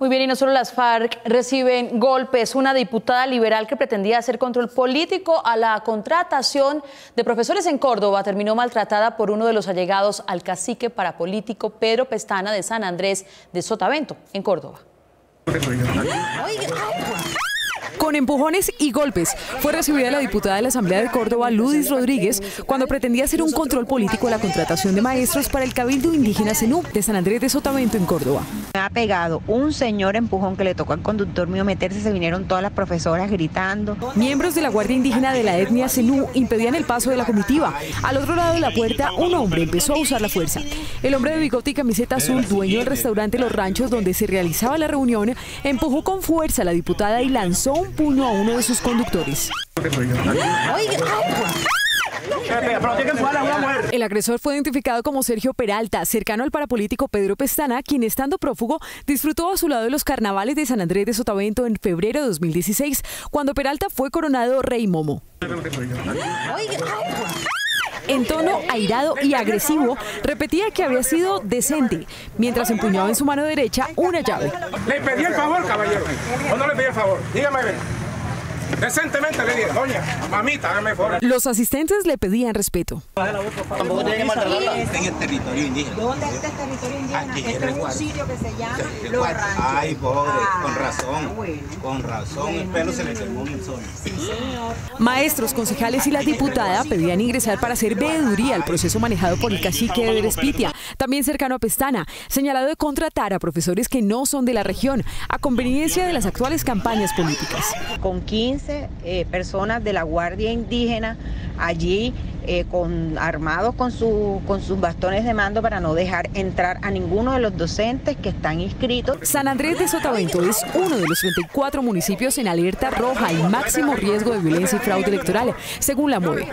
Muy bien, y no solo las FARC reciben golpes. Una diputada liberal que pretendía hacer control político a la contratación de profesores en Córdoba terminó maltratada por uno de los allegados al cacique parapolítico Pedro Pestana de San Andrés de Sotavento, en Córdoba. Con empujones y golpes fue recibida la diputada de la Asamblea de Córdoba, Ludis Rodríguez, cuando pretendía hacer un control político a la contratación de maestros para el Cabildo Indígena Zenú de San Andrés de Sotavento en Córdoba. Me ha pegado un señor empujón que le tocó al conductor mío meterse, se vinieron todas las profesoras gritando. Miembros de la Guardia Indígena de la etnia Zenú impedían el paso de la comitiva. Al otro lado de la puerta, un hombre empezó a usar la fuerza. El hombre de bigote y camiseta azul, dueño del restaurante Los Ranchos donde se realizaba la reunión, empujó con fuerza a la diputada y lanzó un puño a uno de sus conductores. El agresor fue identificado como Sergio Peralta, cercano al parapolítico Pedro Pestana, quien estando prófugo disfrutó a su lado de los carnavales de San Andrés de Sotavento en febrero de 2016, cuando Peralta fue coronado rey Momo. En tono airado y agresivo, repetía que había sido decente, mientras empuñaba en su mano derecha una llave. Le pedí el favor, caballero. ¿O no le pedí el favor? Dígame. Decentemente le dije, doña, mamita, hágame favor. Los asistentes le pedían respeto. Tampoco tiene que maltratarla en el territorio indígena. ¿Dónde está el territorio indígena? Aquí, este es un sitio que se llama Los. Ranchos. Ay, pobre, Ah, con razón. bueno. Con razón, el pelo se le quemó en el sol. Maestros, concejales y la diputada pedían ingresar para hacer veeduría al proceso manejado por el cacique de Derespitia, también cercano a Pestana, señalado de contratar a profesores que no son de la región, a conveniencia de las actuales campañas políticas. Con 15 eh, personas de la Guardia Indígena allí eh, con, armados con, su- con sus bastones de mando para no dejar entrar a ninguno de los docentes que están inscritos. San Andrés de Sotavento es uno de los 34 municipios en alerta roja y máximo riesgo de violencia y fraude electoral, según la MOE.